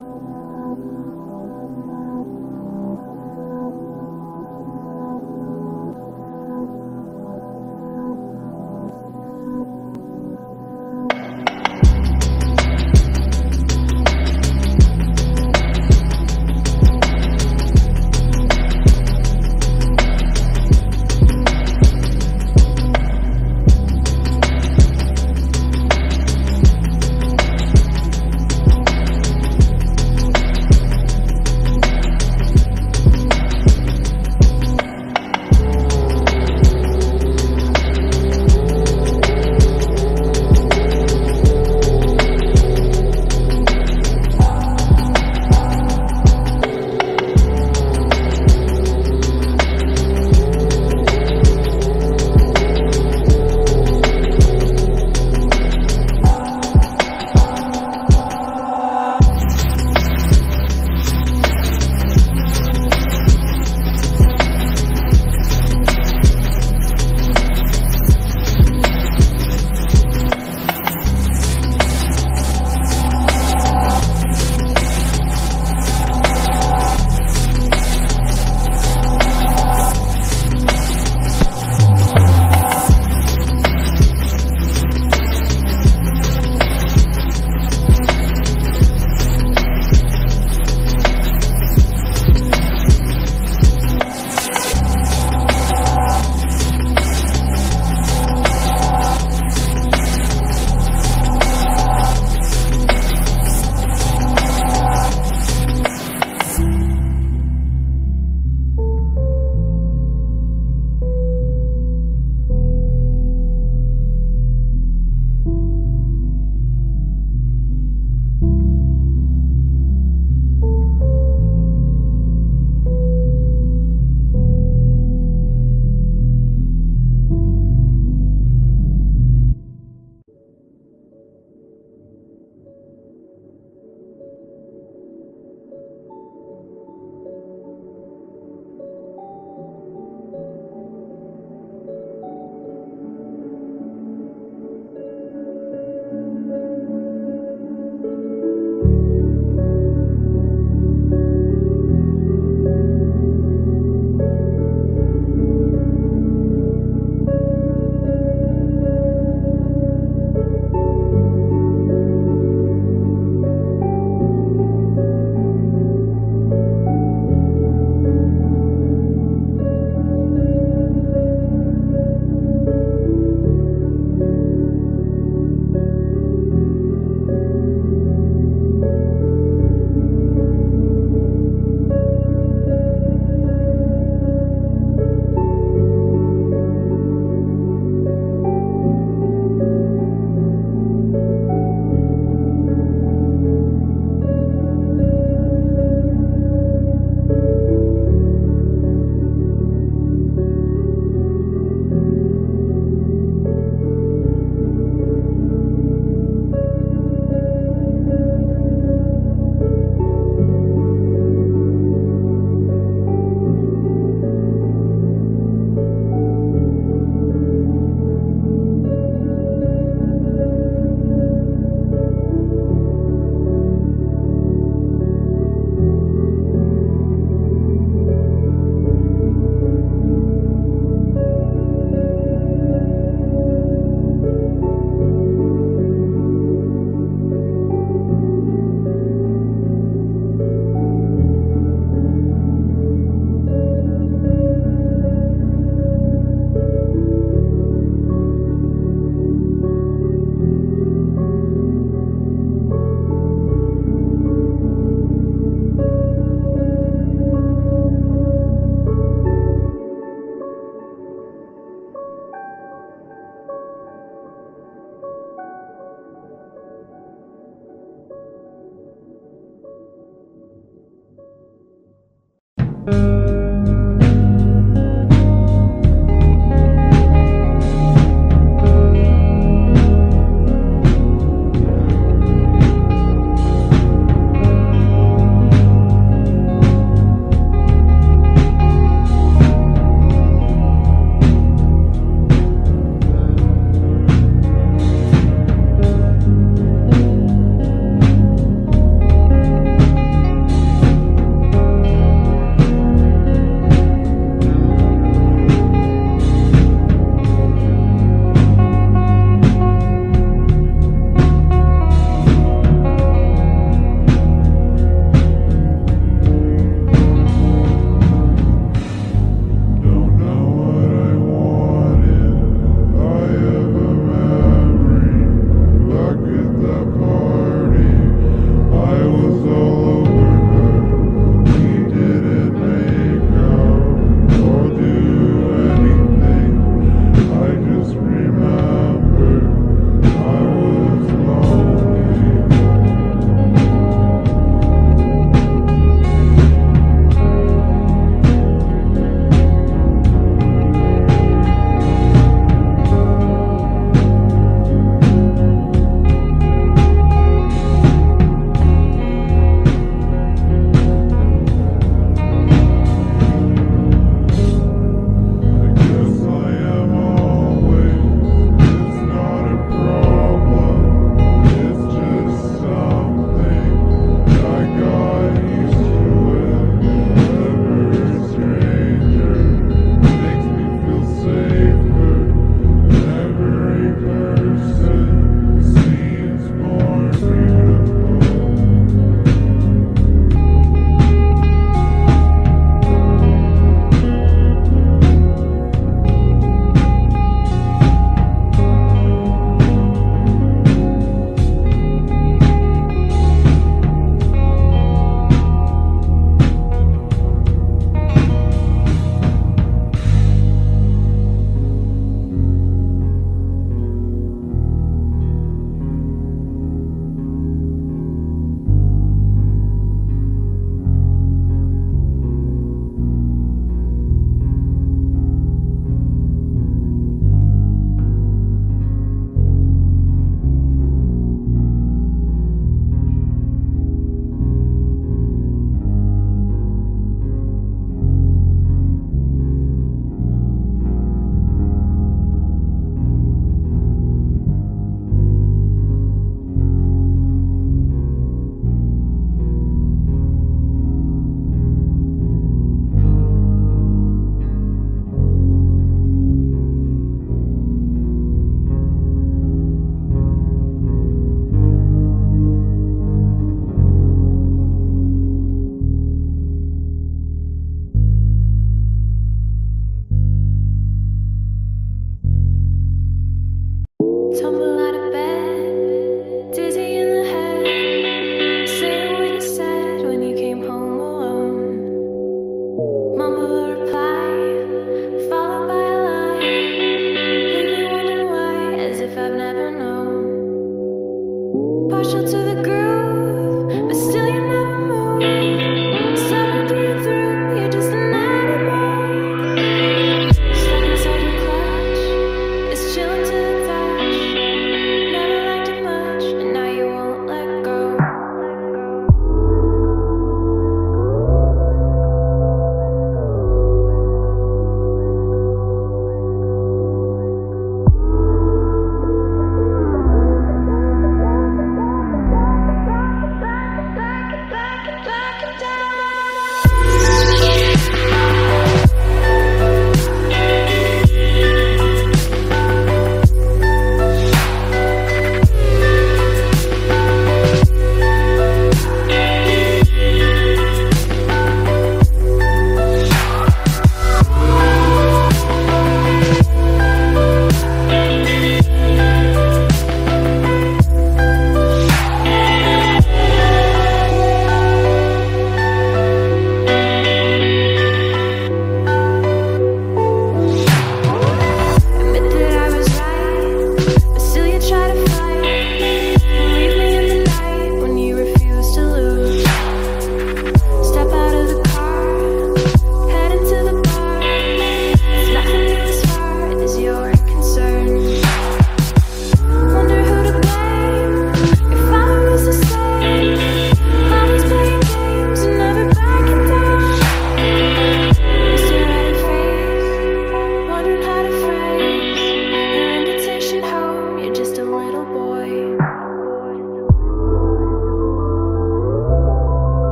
you.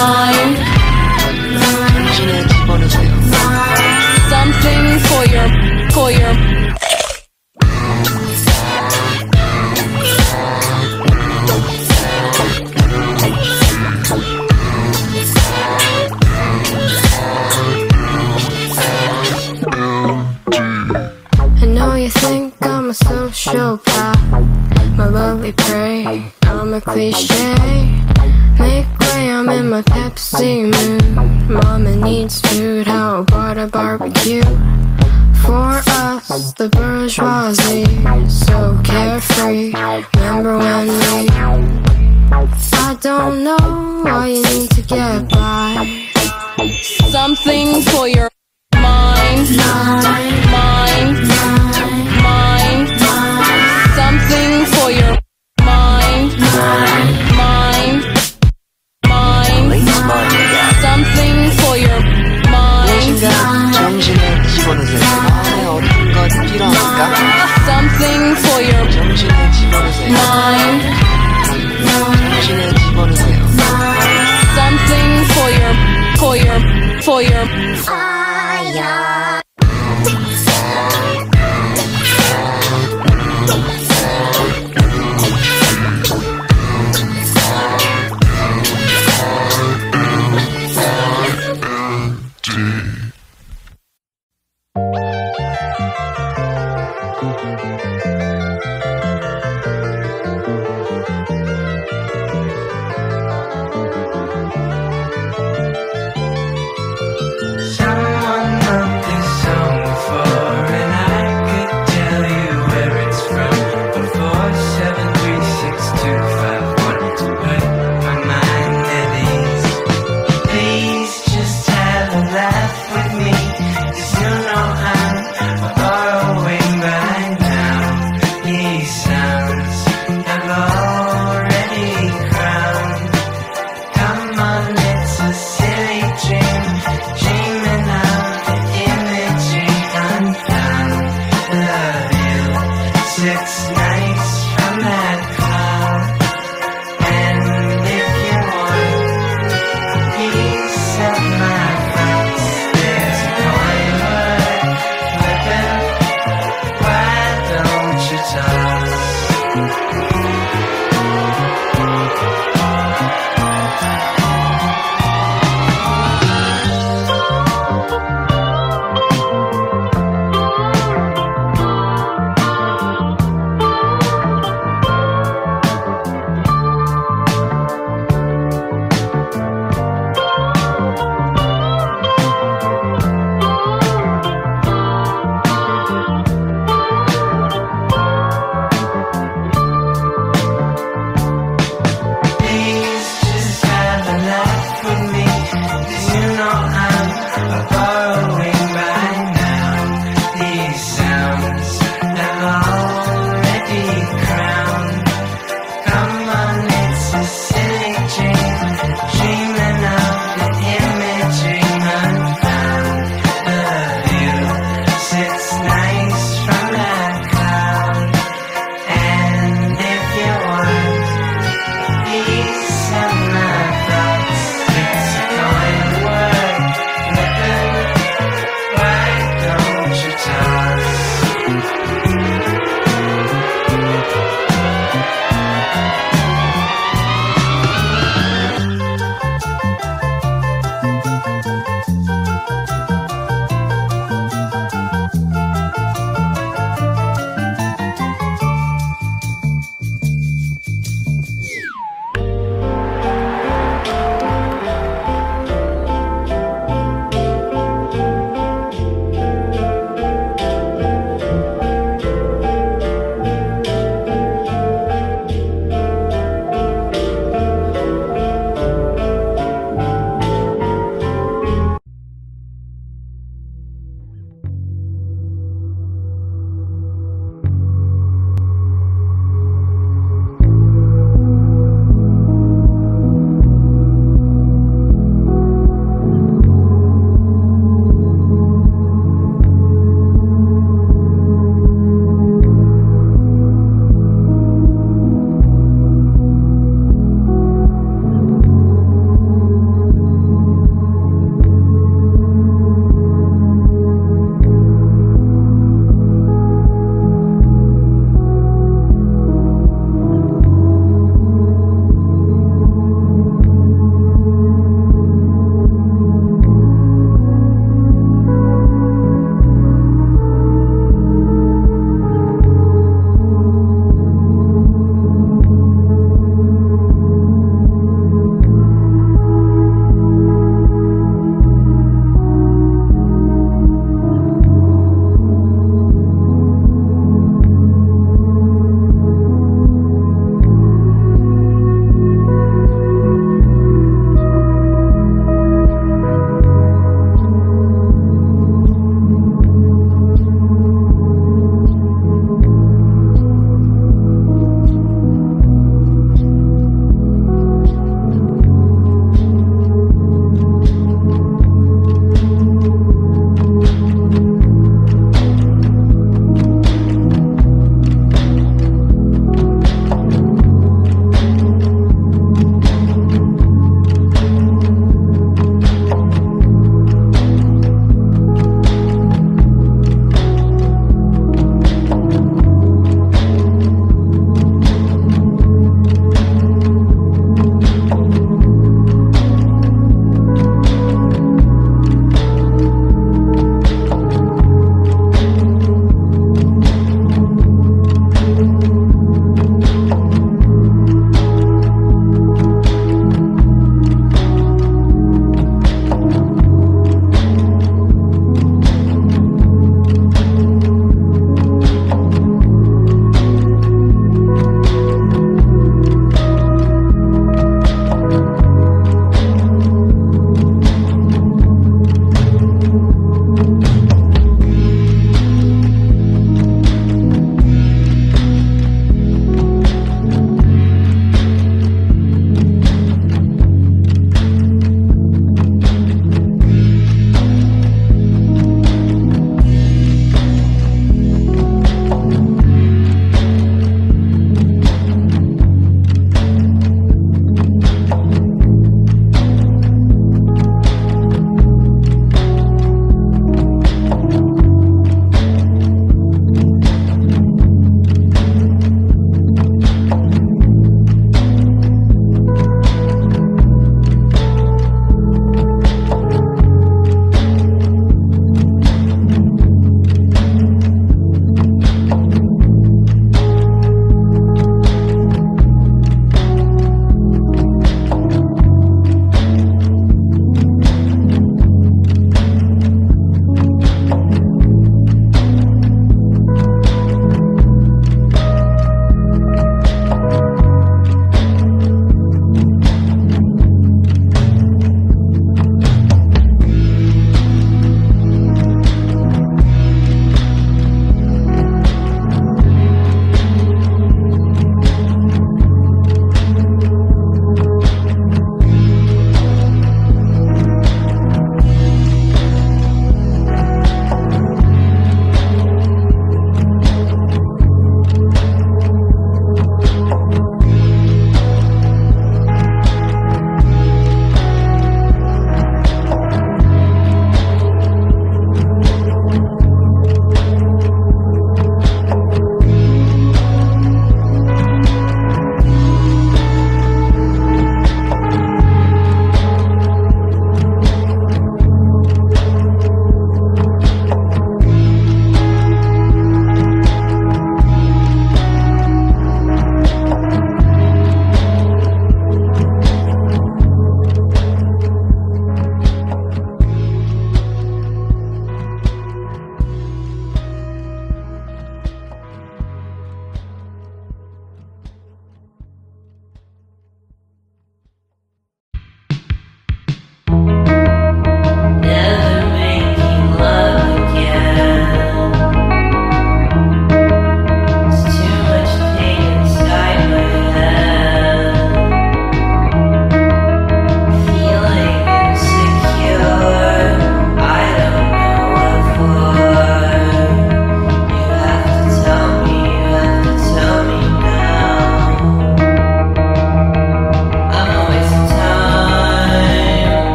night.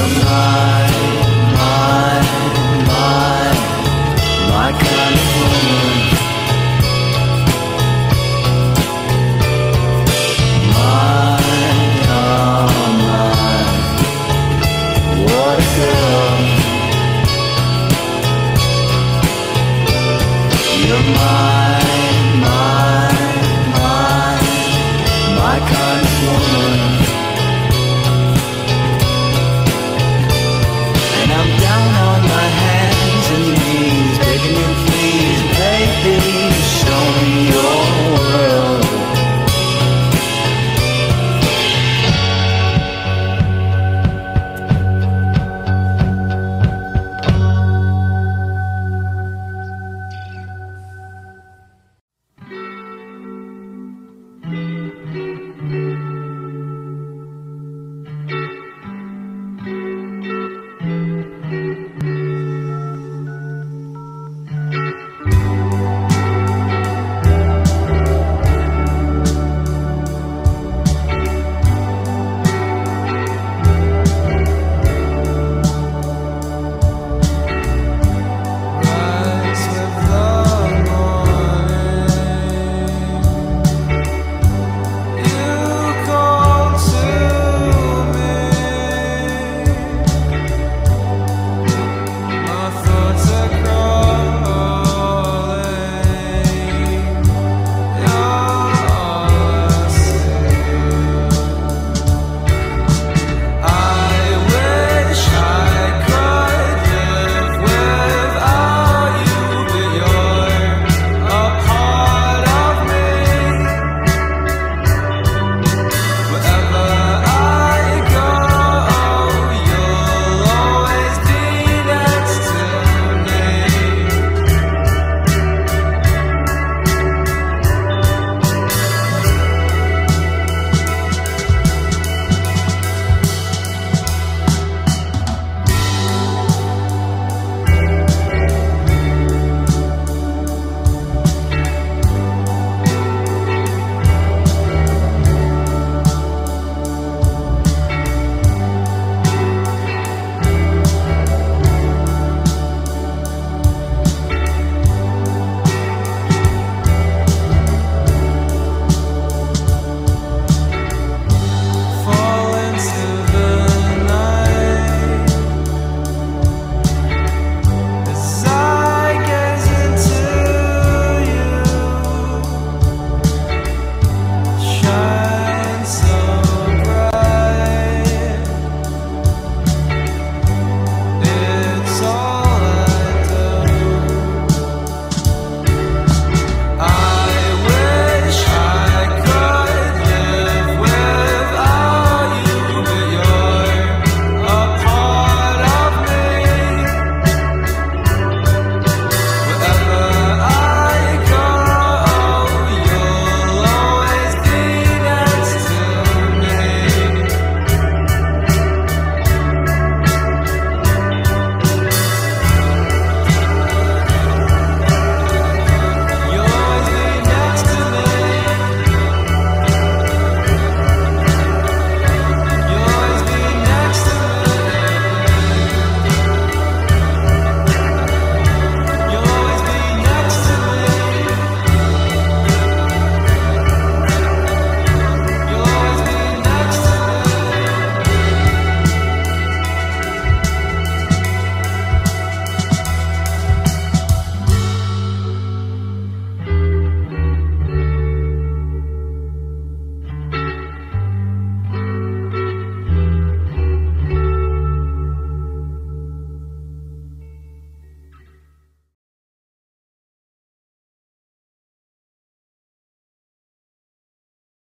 of life.